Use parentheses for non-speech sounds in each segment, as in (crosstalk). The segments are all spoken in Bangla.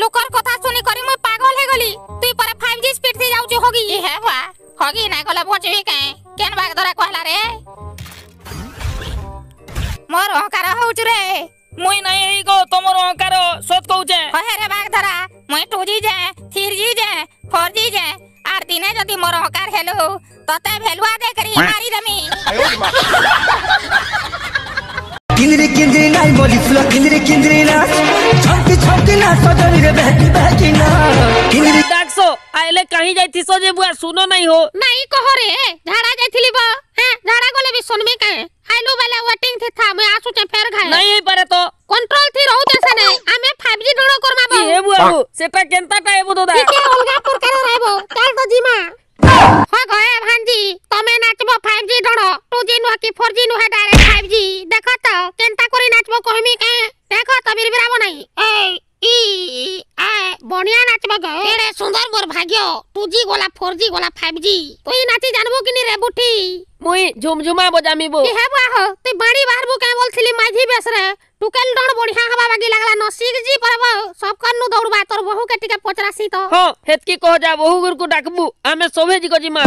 লোকর কথা শুনি করি মই পাগল হে গলি তুই পরে 5G স্পিড তে যাউছ হগি এ হে বা হগি না গলা বঞ্চবি কে কেন বাগ ধরা কহলা রে মোর অহংকার হউছ রে মুই নাই হেই গো তোমার অহংকার সত কউছে হহে রে বাগ ধরা মই 2G যে 3G যে 4G যে আর দিনে যদি মোর অহংকার হেলো ততে ভেলুয়া দেখরি মারি দেমি কিন্দ্রি কিন্দ্রি নাই বলি ফুল কিন্দ্রি কিন্দ্রি না ছমকি ছমকি না সজনি রে বেহকি বেহকি না কিন্দ্রি ডাকছো আইলে কাহি যাইতিছো যে বুয়া শুনো নাই হো নাই কহরে ঝাড়া যাইতিলি বা হ্যাঁ ঝাড়া গলে বি শুনবি কে হাইলো বেলা ওয়েটিং থে থা মই আসু তে ফের ঘাই নাই হই পারে তো কন্ট্রোল থি রহু দেসে নে আমি 5G ঢোড়ো করমা বা এ বুয়া সেটা কেনতা টাইবো দাদা কে অলগা প্রকার রাইবো কাল তো জিমা हो गए भांजी तमे नाचबो 5G ढोड़ो 2G नुहा की 4G नुहा গোলা ফোর জি গোলা ফাইভ জি তুই নাচি জানবো কিনি রে বুটি মুই ঝুমঝুমা বজামিব হে বাহ তুই বাড়ি বাহারবু কে বলছিলি মাঝি বেসরে টুকেল ডন বড়িয়া হবা বাগি লাগলা ন জি পরব সব কন্নু দৌড়বা তোর বহু কে টিকে পচরাসি তো হ হেতকি কহ যা বহু গুরকু ডাকবু আমি সবে জি গজিমা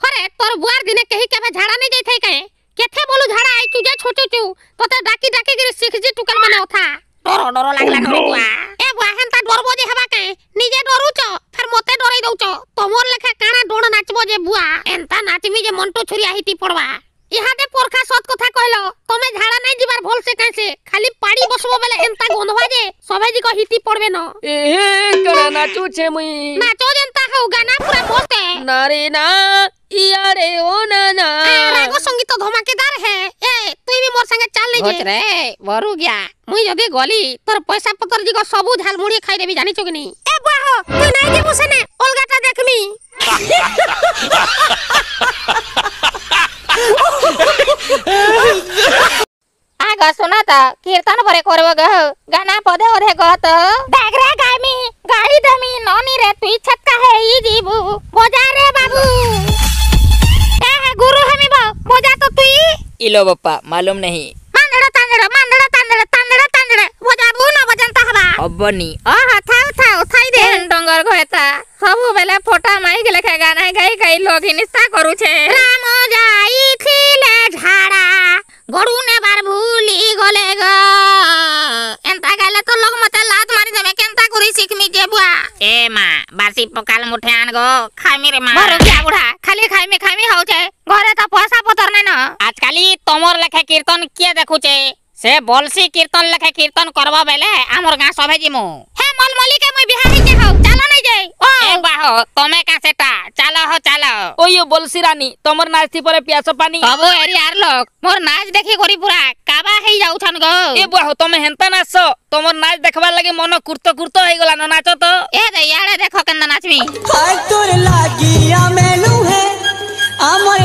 হরে তোর বুয়ার দিনে কেহি কেবে ঝাড়া নেই যাইথাই কে কেথে বলু ঝাড়া আইচু যে ছোটুচু তোতে ডাকি ডাকি গিরি শিখজি টুকেল মানে ওথা ডর ডর লাগলা ডর বুয়া এ বুয়া হেনতা ডরবো যে হবা কে নিজে ডরুছ মতে ডরাই দৌছ তোমর লেখা কানা ডোন নাচব যে বুয়া এন্তা নাচমি যে মন্টু ছুরি হিটি পড়বা ইহাতে পরখা সত কথা কহিল তুমি ঝাড়া নাই যাবার ভলসে কাছে খালি পাড়ি বসবো বেলে এন্তা গন্ধবা যে সবাই দিক হিতি পড়বে না এ কানা নাচুছে মুই নাচো যে गाना पूरा बोलते हैं। नारे ना यारे ओ ना ना। हाँ, रागो संगीत तो धमाकेदार है। ए तू भी मोर संगे चल नहीं रे वरु गया मुई जदे गली तोर पैसा पतर जी को सब झाल मुड़ी खाई देबी जानी चोगनी ए बाहो तू नहीं जे मुसे ने ओलगाटा देखमी (laughs) আগ শোনা তো কীর্তন পরে করব গহ গানা পদে অধে গত। দেখ রে গাইমি গাড়ি দেমি ননি রে তুই ছক্কা হেই জিবু বজা রে বাবু। এ হে গুরু হেমি ব বজা তো তুই। ইলো বাপ্পা মালুম নেহি। মান্দড় তান্দড় মান্দড় তান্দড় তান্দড় তান্দড়। বজাবু না বজান্তা হবা। হবনি আহা থাও থাও থাই দে। ডঙ্গর ঘয়েতা সবু বেলে ফোটা মাইক লেখে গানা গাই গাই লোক নিস্তা করুছে। রাম যাইছিলে বাসি পকাল মুঠে আন গো খাইমি রে মা। মর গিয়া বুড়া খালি খাইমি খাইমি হউছে ঘরে তো পয়সা পতর নাই না? আজকালি তোমার লেখা কীর্তন কিয়ে দেখুছে সে বলছি কীর্তন লেখে কীর্তন করব বেলে আমার গাঁ সবে জিমু। হে মলমলিকে মুই বিহারি কে হও চালো নাই যাই ও। এ বাহ তুমি কা সেটা চালো হ চালো। ওইও বলছি রানী তোমার নাচতি পরে পিয়াস পানি। সবু এরিয়ার লোক মোর নাচ দেখি করি পুরা যাউছন গো এ বাহ তুমি হেন্তা নাচ তোমার নাচ দেখবার লাগি মন কুর্ত কুর্ত হয়ে গলা না নাচ তো এ দে ইয়াড়ে দেখো কেন নাচমি হাই তোর লাগিয়া মেনু হে আমার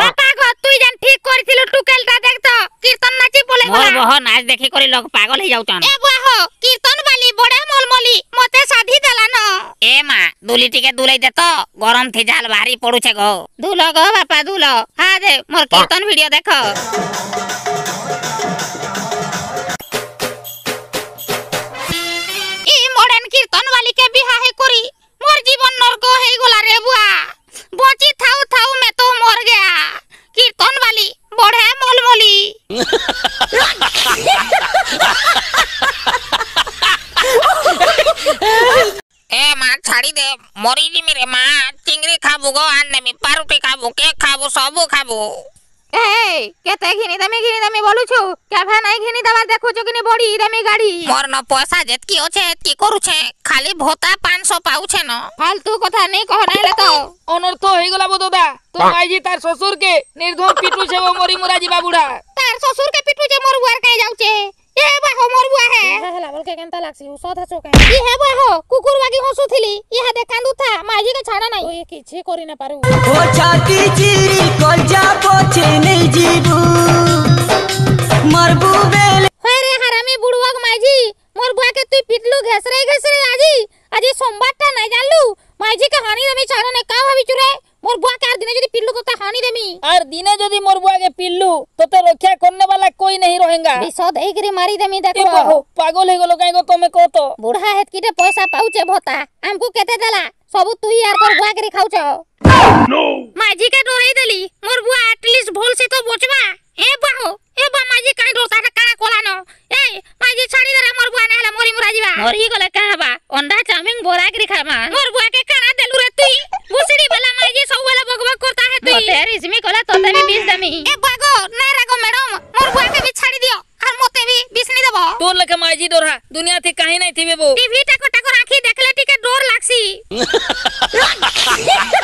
বাপা গো তুই জান ঠিক করিছিল টুকেলটা দেখতো কীর্তন নাচি বলে মোর বহ নাচ দেখি করি লোক পাগল হই যাউছন এ বাহ কীর্তন বালি বড়ে মলমলি মতে সাধি দেলা ন এ মা দুলি টিকে দুলাই দে তো গরম থি জাল ভারি পড়ুছে গো। দুল গো বাপা দুল। হা দে মোর কীর্তন ভিডিও দেখো। ছাড়ি দে মরি জিমি রে মা চিংড়ি খাব গো আর নেমি পারুটি খাব কেক খাব সবু খাব। এই কেতে ঘিনি দামি ঘিনি দামি বলুছু? কেভে নাই ঘিনি দাবার দেখুছু কিনি বড়ি দামি গাড়ি? মোর ন পয়সা যেতকি আছে এতকি করুছে খালি ভোতা 500 পাউছে ন। ফালতু কথা নেই কহ নাইলে তো। অনর্থ হয়ে গলা বদদা তো আইজি তার শ্বশুরকে নির্ধন পিটুছে ও মরি মুরা ଯିବା বুড়া তার শ্বশুর কে পিটুছে মোর বুয়ার কাই যাউছে ଏ ବାହ ମୋର ବୁଆ ହେ ଏହା ହେଲା ବୋଲକେ କେନ୍ତା ଲାଗ୍ସି ଉଷଧ ହେସୁ କେ ଇ ହେ ବାହ କୁକୁର ବାଗି ହସୁଥିଲି ଇହା ଦେଖାନ୍ତୁ ଥା ମାଝି କେ ଛାଡା ନାଇଁ ଓଏ କିଛି କରି ନା ପାରୁ ଓ ଛାତି ଚିରି କଞ୍ଜା ପଛେ ନେଇ ଯିବୁ ମରବୁ ବେଲେ ହେ ରେ ହାରାମି ବୁଡୁଆକ ମାଝି मोर बुआ के तू पिटलू घेसरे घेसरे आजी आजी सोमवार टा नहीं जानलू माइजी के हानि रमी चारो ने का भाभी चुरे মোর বুয়াকে আর দিনে যদি পিল্লু তোতে হানি দেমি? আর দিনে যদি মোর বুয়া কে পিল্লু তোতে রক্ষা করনে বালা কই নাহি রহেঙ্গা? বিষ দেই করি মারি দেমি দেখো। পাগল হই গলো কাই গো তুমি কও তো। বুড়া হেত কিটে পয়সা পাউছে ভতা আমকু কেতে দেলা? সব তুই আর তোর বুয়া কে খাউছ। নো মাজি কে ডরাই দেলি মোর বুয়া অ্যাটলিস্ট ভলসে তো বুঝবা। এ বাহ এ বা মাজি কাই রোতা কানা কোলানো এই মাজি ছাড়ি দেলা মোর বুয়া না হলে মরি মরা জিবা। মরি গলে কা হবা? অন্ডা চাউমিন বড়া করি খাবা। মোর বুয়া কে তোর লেখা মাইজি ডোরা দুনিয়া থেকে কাহি নাই থিবে বউ টিভি টাকো টাকো রাখি দেখলে টিকে ডর লাগছি (laughs)